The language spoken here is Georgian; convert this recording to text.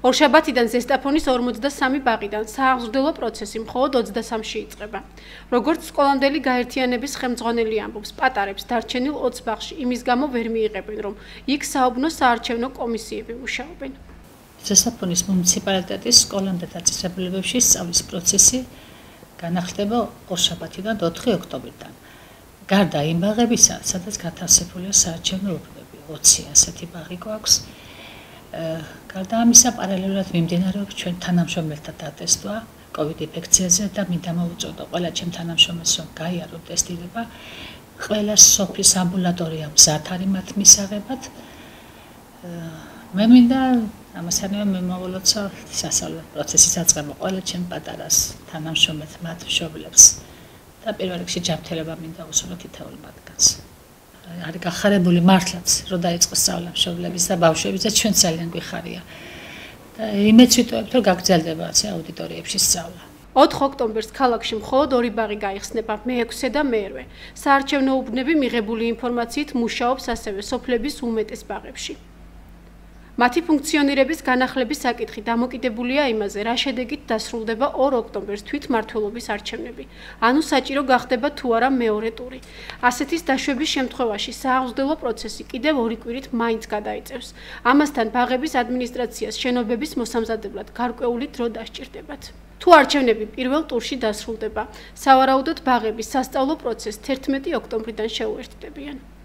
ორშაბათიდან ზესტაფონის 43 ბაღიდან სააღრდელო პროცესი მხოლოდ 23-ში იწყება. როგორც სკოლამდელი გაერთიანების ხელმძღვანელი ამბობს, პატარებს დარჩენილ 20 ბაღში იმის გამო ვერ მიიღებენ, რომ იქ საუბნო საარჩევნო კომისიები მუშაობენ. ზესტაფონის მუნიციპალიტეტის სკოლამდე დაწესებულებებში სწავლის პროცესი განახლდება ორშაბათიდან 4 ოქტომბრიდან. გარდა იმ ბაღებისა, სადაც გათავსებულია საარჩევნო უბნები, 20 ასეთი ბაღი გვაქვს. გარდა ამისა პარალელურად მიმდინარეობს ჩვენ თანამშრომელთა დატესტვა COVID ინფექციაზე და მინდა მოვუწოდო ყველა ჩემ თანამშრომელს რომ გაიარო ტესტირება. ყველა სოფლის ამბულატორია მზად არის მათ მისაღებად მე მინდა ამასთანავე მე მოვლოცა სასწავლო პროცესის აწყება ყველა ჩემ პატარას თანამშრომელს მათ მშობლებს. და პირველ რიგში ჯანმრთელობა მინდა უსურვო თითოეულ მათგანს არის გახარებული მართლაც, რომ დაიწყო სწავლა მშობლების და ბავშვების და ჩვენ ძალიან გვიხარია. და იმეც ვიტყობთ, რომ გაგრძელდება ასე აუდიტორიებში სწავლა. 4 ოქტომბერს ქალაქში მხოლოდ ორი ბაღი გაიხსნება, მე-6 და მე-8. საარჩევნო უბნები მიღებული ინფორმაციით მუშაობს ასევე სოფლების უმეტეს ბაღებში. მათი ფუნქციონირების განახლების საკითხი დამოკიდებულია იმაზე, რა შედეგით დასრულდება 2 ოქტომბერს თვითმართველობის არჩევნები. ანუ საჭირო გახდება თუ არა მეორე ტური. ასეთის დაშვების შემთხვევაში სააღრდელო პროცესი კიდევ ორი კვირით მაინც გადაიწევს. ამასთან ბაღების ადმინისტრაციას შენობების მოსამზადებლად გარკვეული დრო დასჭირდებათ. თუ არჩევნები პირველ ტურში დასრულდება, სავარაუდოდ ბაღების სასწავლო პროცესს 11 ოქტომბრიდან შეუერთდებიან.